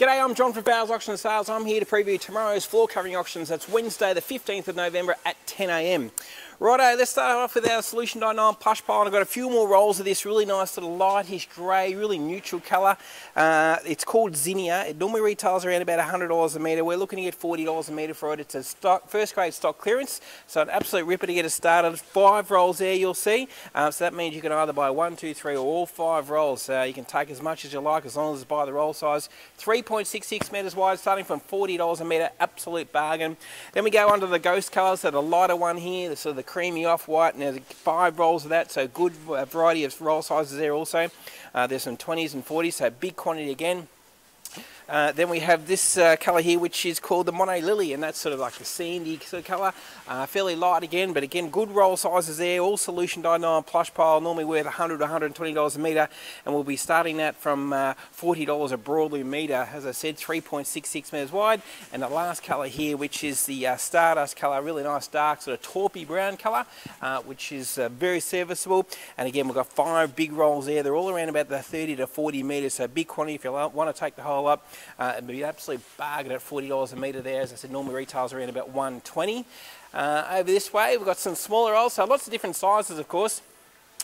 G'day, I'm John from Fowles Auction and Sales. I'm here to preview tomorrow's floor covering auctions. That's Wednesday, the 15th of November at 10am. Righto, let's start off with our Solution Dyno plush pile. I've got a few more rolls of this really nice sort of lightish grey, really neutral colour. Uh, it's called Zinnia. It normally retails around about $100 a metre. We're looking to get $40 a metre for it. It's a stock, first grade stock clearance, so an absolute ripper to get us started. Five rolls there you'll see. Uh, so that means you can either buy one, two, three or all five rolls. Uh, you can take as much as you like as long as it's by the roll size. 3.66 metres wide starting from $40 a metre, absolute bargain. Then we go on to the ghost colours, so the lighter one here, the sort of the creamy off-white, and there's five rolls of that, so good variety of roll sizes there also. Uh, there's some 20s and 40s, so big quantity again. Uh, then we have this uh, colour here, which is called the Monet Lily, and that's sort of like the sandy sort of colour. Uh, fairly light again, but again, good roll sizes there. All solution dyno plush pile, normally worth $100 to $120 a metre, and we'll be starting that from uh, $40 a broadloom metre. As I said, 3.66 metres wide. And the last colour here, which is the uh, Stardust colour, really nice dark sort of taupey brown colour, which is very serviceable. And again, we've got five big rolls there. They're all around about the 30 to 40 metres, so big quantity if you want to take the whole up. Uh, it'd be an absolute bargain at $40 a metre there. As I said, normally retails around about 120 uh, Over this way, we've got some smaller rolls, so lots of different sizes, of course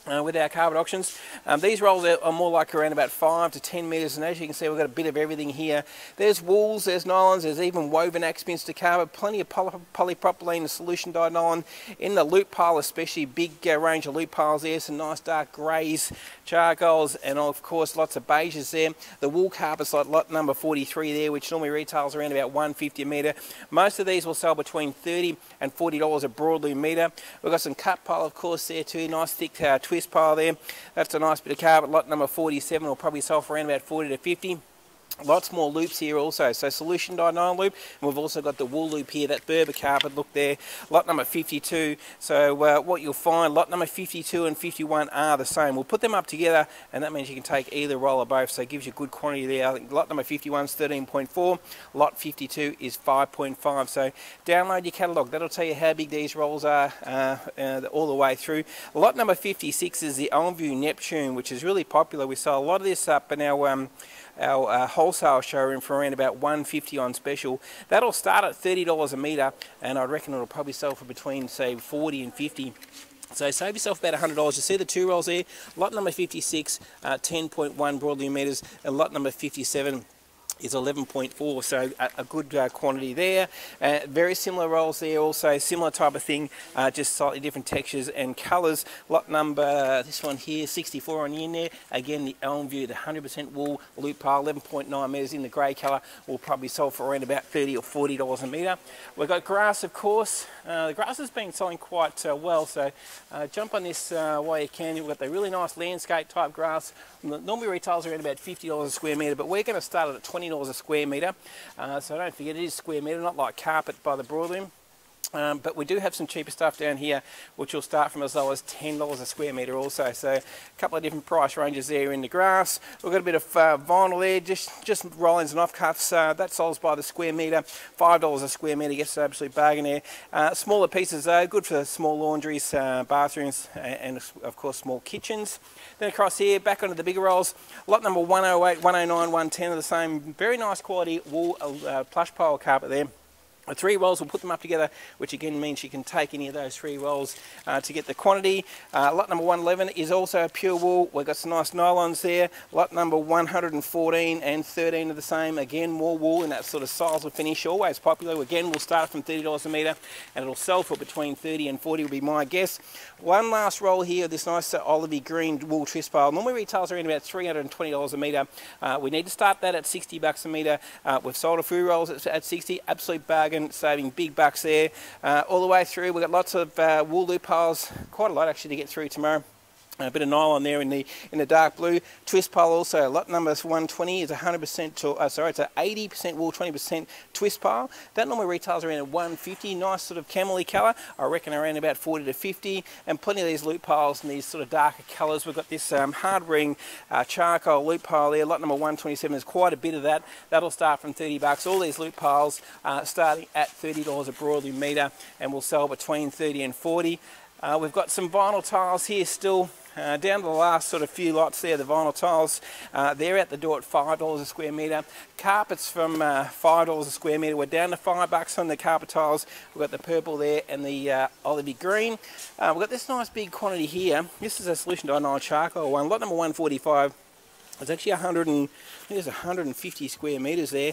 uh, with our carpet auctions. Um, these rolls are, more like around about 5 to 10 metres and as you can see we've got a bit of everything here. There's wools, there's nylons, there's even woven Axminster carpet, plenty of poly polypropylene solution dyed nylon. In the loop pile especially, big uh, range of loop piles there, some nice dark greys, charcoals and of course lots of beiges there. The wool carpet's like lot number 43 there which normally retails around about 150 a metre. Most of these will sell between 30 and $40 a broadloom metre. We've got some cut pile of course there too, nice thick uh, twist pile there. That's a nice bit of carpet. Lot number 47 will probably sell for around about 40 to 50. Lots more loops here also. So solution dyed nylon loop, and we've also got the wool loop here, that Berber carpet, look there. Lot number 52. So uh, what you'll find, lot number 52 and 51 are the same. We'll put them up together, and that means you can take either roll or both. So it gives you a good quantity there. I think lot number 51 is 13.4, lot 52 is 5.5. So download your catalogue. That'll tell you how big these rolls are uh, uh, all the way through. Lot number 56 is the Elmview Neptune, which is really popular. We sell a lot of this up in our um, our uh, wholesale showroom for around about 150 on special. That'll start at $30 a metre and I reckon it'll probably sell for between say 40 and 50 so save yourself about $100. You see the two rolls there? Lot number 56, uh, 10.1 broadloom metres, and lot number 57, is 11.4 so a, a good uh, quantity there. Uh, very similar rolls there also similar type of thing uh, just slightly different textures and colors lot number this one here 64 on the in there. Again the Elmview the 100% wool loop pile 11.9 meters in the grey color will probably sell for around about 30 or 40 dollars a meter we've got grass of course. Uh, the grass has been selling quite uh, well so uh, jump on this while you can. We've got the really nice landscape type grass. Normally retails around about $50 a square meter but we're going to start at 20 $20 a square metre. Uh, so don't forget it is square metre, not like carpet by the broadloom. Um, but we do have some cheaper stuff down here, which will start from as low as $10 a square metre also. So a couple of different price ranges there in the grass. We've got a bit of uh, vinyl there, just, just rollings and offcuts. Uh, that sells by the square metre. $5 a square metre gets an absolute bargain there. Uh, smaller pieces though, good for small laundries, uh, bathrooms, and, and, of course small kitchens. Then across here, back onto the bigger rolls. Lot number 108, 109, 110 are the same. Very nice quality wool uh, plush pile carpet there. The three rolls, we'll put them up together, which again means you can take any of those three rolls uh, to get the quantity. Uh, lot number 111 is also a pure wool. We've got some nice nylons there. Lot number 114 and 13 are the same. Again, more wool in that sort of size of finish. Always popular. Again, we'll start from $30 a metre and it'll sell for between 30 and 40 will be my guess. One last roll here, this nice uh, olivey green wool pile. Normally retails around about $320 a metre. Uh, we need to start that at 60 bucks a metre. Uh, we've sold a few rolls at, at 60, absolute bargain saving big bucks there. Uh, all the way through, we've got lots of uh, wool loop piles, quite a lot actually to get through tomorrow. A bit of nylon there in the in the dark blue. Twist pile also. Lot number 120 is 100% to, uh, sorry, it's an 80% wool, 20% twist pile. That normally retails around 150. Nice sort of camely colour. I reckon around about 40 to 50. And plenty of these loop piles in these sort of darker colours. We've got this um, hard ring uh, charcoal loop pile there. Lot number 127 is quite a bit of that. That'll start from 30 bucks. All these loop piles uh, starting at $30 a broadloom metre and will sell between 30 and 40. Uh, we've got some vinyl tiles here still Uh, down to the last sort of few lots there, the vinyl tiles, uh, they're at the door at $5 a square metre. Carpets from uh, $5 a square metre, we're down to 5 bucks on the carpet tiles. We've got the purple there and the uh, olivey green. Uh, we've got this nice big quantity here. This is a Solution Dynamite charcoal one, lot number 145. There's actually 100 and, I think there's 150 square metres there.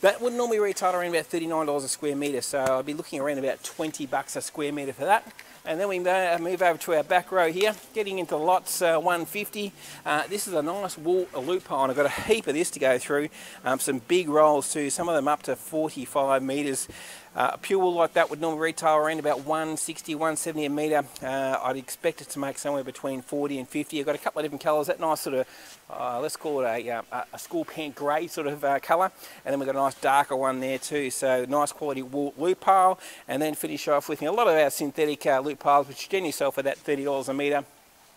That would normally retail around about $39 a square metre, so I'd be looking around about 20 bucks a square metre for that. And then we move over to our back row here, getting into lots uh, 150. Uh, this is a nice wool loop pile, and I've got a heap of this to go through. Um, some big rolls too, some of them up to 45 metres. Uh, a pure wool like that would normally retail around about 160, 170 a metre. Uh, I'd expect it to make somewhere between 40 and 50. I've got a couple of different colours, that nice sort of, uh, let's call it a, uh, a school pant grey sort of uh, colour. And then we've got a nice darker one there too. So nice quality wool loop pile. And then finish off with a lot of our synthetic uh, piles, which generally sell for that $30 a metre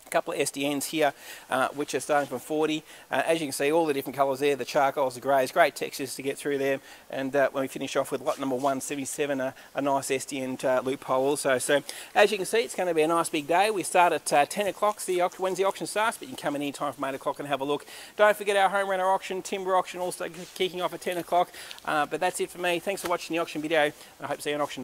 A couple of SDNs here, uh, which are starting from 40. Uh, as you can see, all the different colours there, the charcoals, the greys, great textures to get through there. And uh, when we finish off with lot number 177, a, a nice SDN uh, loop pile also. So as you can see, it's going to be a nice big day. We start at uh, 10 o'clock, the auction starts, but you can come in any time from 8 o'clock and have a look. Don't forget our home runner auction, timber auction, also kicking off at 10 o'clock. Uh, but that's it for me. Thanks for watching the auction video. I hope to see you on auction.